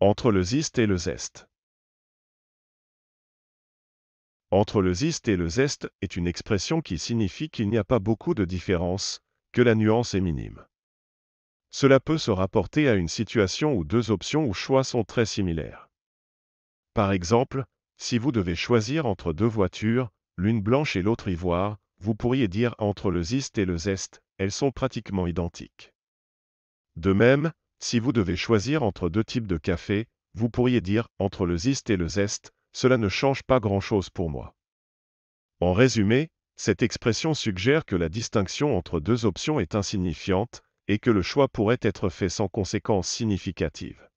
Entre le ziste et le zeste. Entre le ziste et le zeste est une expression qui signifie qu'il n'y a pas beaucoup de différence, que la nuance est minime. Cela peut se rapporter à une situation où deux options ou choix sont très similaires. Par exemple, si vous devez choisir entre deux voitures, l'une blanche et l'autre ivoire, vous pourriez dire entre le ziste et le zeste, elles sont pratiquement identiques. De même, si vous devez choisir entre deux types de café, vous pourriez dire entre le ziste et le zeste, cela ne change pas grand-chose pour moi. En résumé, cette expression suggère que la distinction entre deux options est insignifiante et que le choix pourrait être fait sans conséquences significatives.